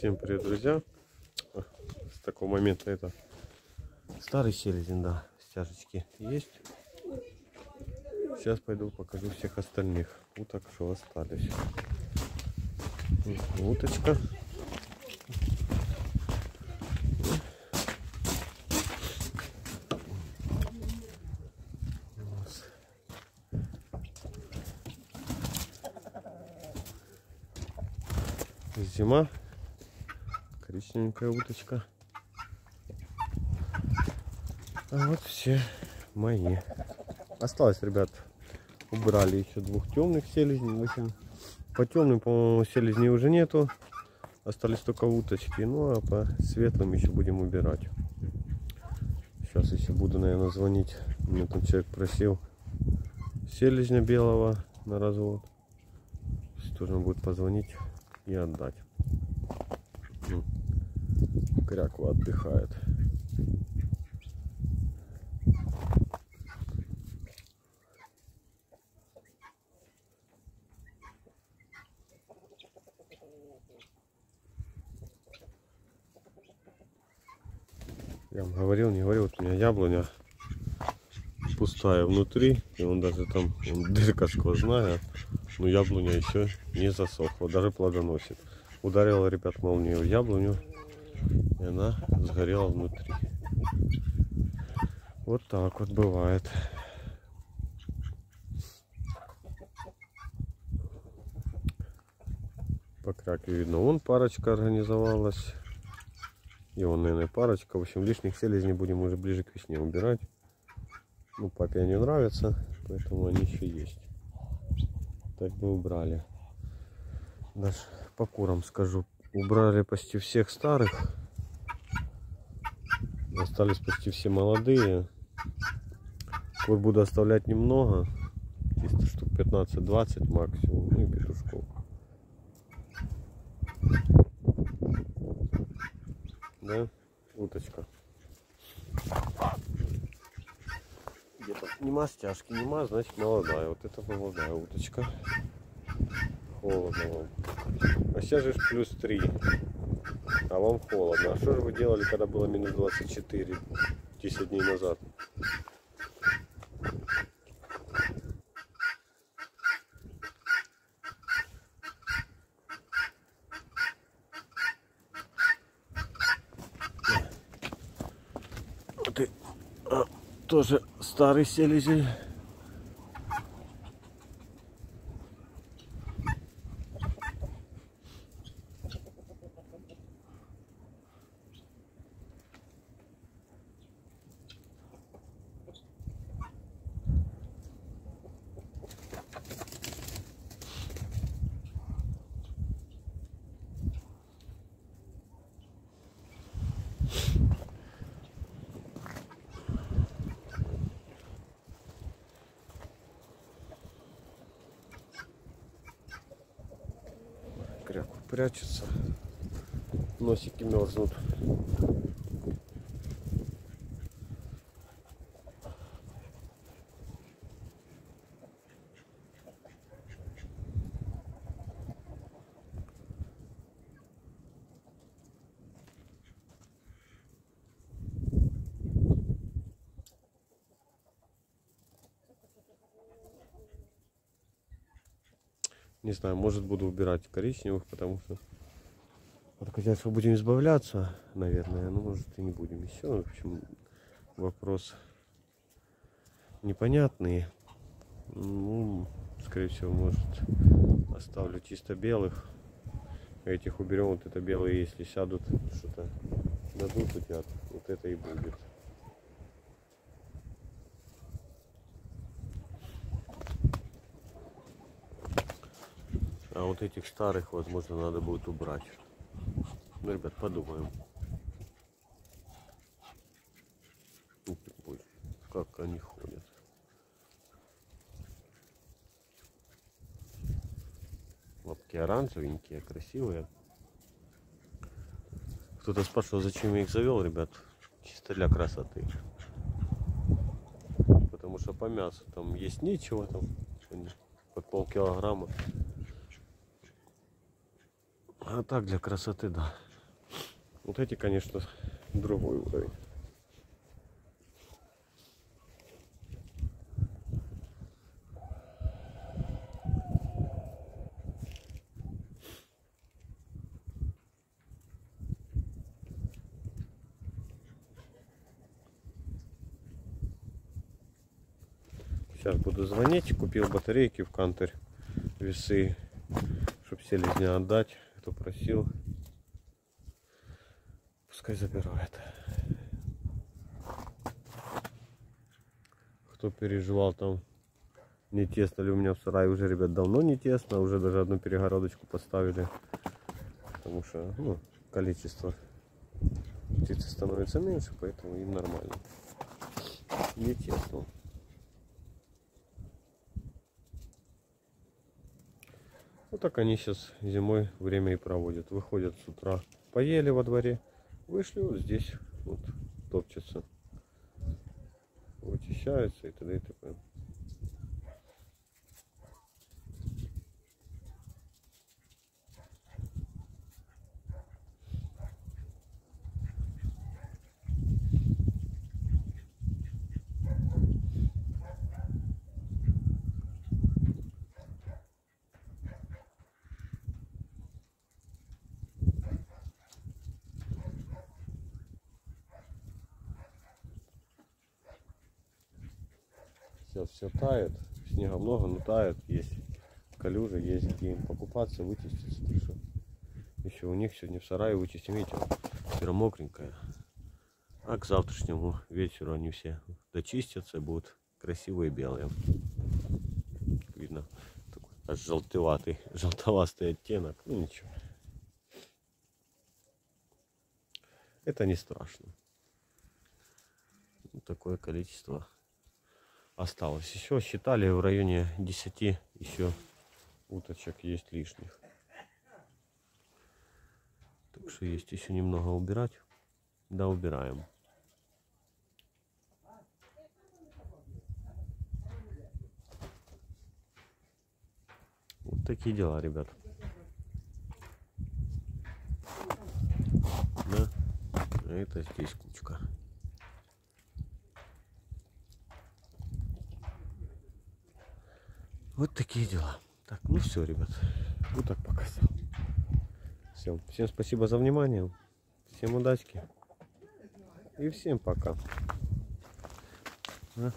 Всем привет, друзья. С такого момента это старый селезень, да, стяжечки есть. Сейчас пойду покажу всех остальных уток, что остались. Уточка. Зима. Коричневенькая уточка. А вот все мои. Осталось, ребят, убрали еще двух темных селезней. В общем, по темным, по-моему, селезней уже нету. Остались только уточки. Ну, а по светлым еще будем убирать. Сейчас еще буду, наверное, звонить. Мне там человек просил селезня белого на развод. Тоже будет позвонить и отдать. Кряква отдыхает. Я вам говорил, не говорил, вот у меня яблоня пустая внутри, и он даже там он дырка сквозная, но яблоня еще не засохла, даже плодоносит. Ударила, ребят, молнию в яблоню, и она сгорела внутри. Вот так вот бывает. По краке видно, вон парочка организовалась. И он, наверное, парочка. В общем, лишних селезней будем уже ближе к весне убирать. Ну, папе они нравятся, поэтому они еще есть. Так бы убрали. Даже по курам скажу. Убрали почти всех старых. Остались почти все молодые. Кур буду оставлять немного. Чисто штук 15-20 максимум. Ну и петушков. Да, уточка. Где-то нема стяжки, нема, значит молодая. Вот это молодая уточка. Холодно. А сейчас же плюс 3. Вам холодно. А что же вы делали, когда было минус 24 10 дней назад? Вот и а, тоже старый селезень. Кряку прячутся. Носики мерзнут. Не знаю, может буду убирать коричневых, потому что от хозяйства будем избавляться, наверное. Ну, может и не будем еще. В общем, вопрос непонятный. Ну, скорее всего, может оставлю чисто белых. Этих уберем. Вот это белые, если сядут, что-то дадут утят. Вот это и будет. А вот этих старых, возможно, надо будет убрать. Ну, ребят, подумаем. Как они ходят. Лапки оранжевенькие, красивые. Кто-то спрашивал, зачем я их завел, ребят. Чисто для красоты. Потому что по мясу там есть нечего, там под полкилограмма. А так для красоты, да. Вот эти, конечно, другой уровень. Сейчас буду звонить. Купил батарейки в Кантер. Весы. Чтоб селезня отдать. Кто просил. Пускай забирает. Кто переживал там не тесно ли у меня в сарае уже, ребят, давно не тесно, уже даже одну перегородочку поставили, потому что, ну, количество птицы становится меньше, поэтому им нормально. Не тесно. Вот так они сейчас зимой время и проводят. Выходят с утра, поели во дворе, вышли вот здесь, вот топчутся, вычищаются и т.д. и т.п. Сейчас все тает, снега много, но тает, есть калюжи, есть где им покупаться, вычиститься. Так что еще у них сегодня в сарае вычистим, видите, все мокренькое. А к завтрашнему вечеру они все дочистятся будут красивые белые. Видно, такой аж желтоватый, желтоватый оттенок. Ну ничего. Это не страшно. Такое количество осталось. Еще считали в районе 10 еще уточек есть лишних. Так что есть еще немного убирать. Да, убираем. Вот такие дела, ребят. Да. Это здесь кучка. Вот такие дела. Так, ну все, ребят. Вот так показал. Все. Всем спасибо за внимание. Всем удачи. И всем пока. А?